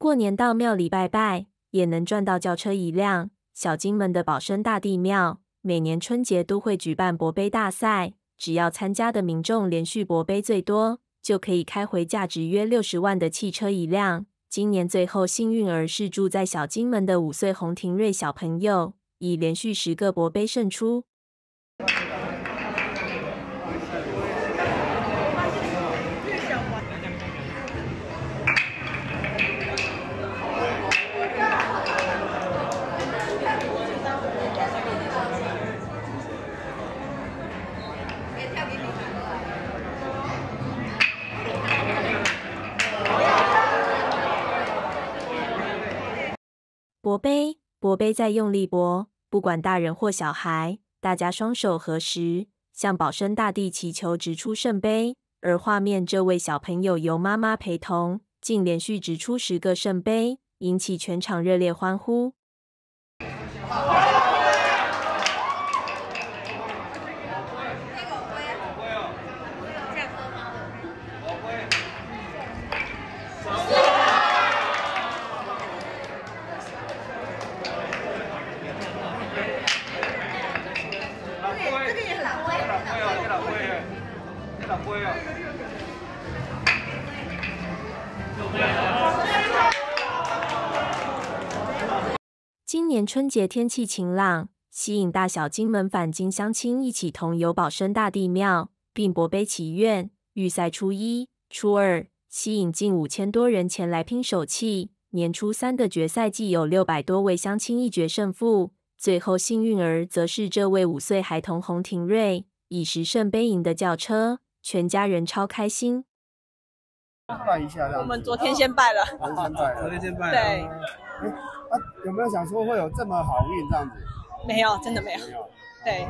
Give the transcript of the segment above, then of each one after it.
过年到庙里拜拜，也能赚到轿车一辆。小金门的保生大帝庙每年春节都会举办博杯大赛，只要参加的民众连续博杯最多，就可以开回价值约六十万的汽车一辆。今年最后幸运儿是住在小金门的五岁洪庭瑞小朋友，以连续十个博杯胜出。博杯，博杯在用力博，不管大人或小孩，大家双手合十，向保生大帝祈求直出圣杯。而画面这位小朋友由妈妈陪同，竟连续直出十个圣杯，引起全场热烈欢呼。今年春节天气晴朗，吸引大小金门返京乡亲一起同游保生大帝庙，并博杯祈愿。预赛初一、初二，吸引近五千多人前来拼手气。年初三的决赛季有六百多位乡亲一决胜负。最后幸运儿则是这位五岁孩童洪庭瑞，以十胜杯赢的轿车，全家人超开心。拜一下，我们昨天先拜了，昨天先拜，昨天先拜。对。啊，有没有想说会有这么好运这样子？没有，真的没有。没有。对，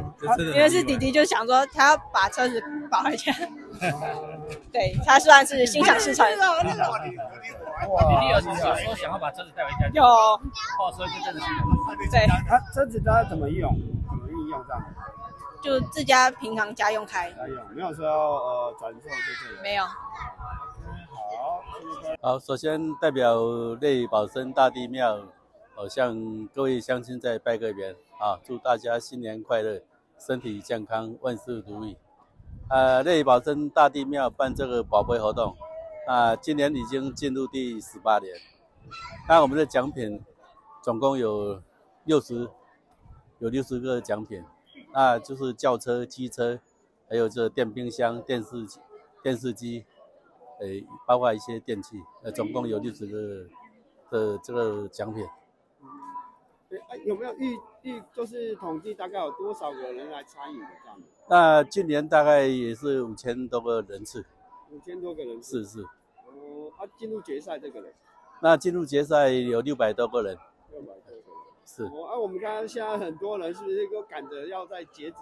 因为是弟弟，就想说他要把车子保回家。对他算是心想事成。弟弟有有说想要把车子带回家。有。哦，所以就真的是。对。他车子他怎么用？怎么运用这样？就自家平常家用开。家用，没有说要呃转售就这个。没有。好。好，首先代表内保生大帝庙。好向各位乡亲再拜个年啊！祝大家新年快乐，身体健康，万事如意。呃，内保生大帝庙办这个宝贝活动，啊，今年已经进入第十八年。那我们的奖品总共有六十，有六十个奖品，那就是轿车、机车，还有这电冰箱、电视、电视机，呃，包括一些电器，呃，总共有六十个的这个奖品。哎，有没有预预就是统计大概有多少个人来参与这样？那今年大概也是五千多个人次。五千多个人次。是是。哦，啊，进入决赛这个人？那进入决赛有六百多个人。六百多个人。是。哦，啊，我们刚刚现在很多人是不是都赶着要在截止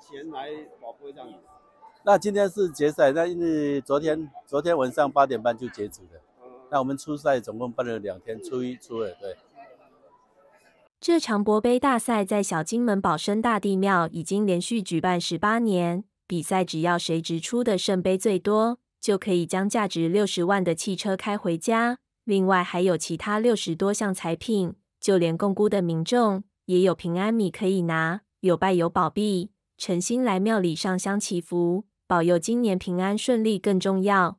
前来保播这样子？那今天是决赛，那因为昨天昨天晚上八点半就截止了。那我们初赛总共办了两天，初一、初二，对。这场博杯大赛在小金门保生大帝庙已经连续举办十八年。比赛只要谁掷出的圣杯最多，就可以将价值六十万的汽车开回家。另外还有其他六十多项彩品，就连共孤的民众也有平安米可以拿。有拜有保庇，诚心来庙里上香祈福，保佑今年平安顺利更重要。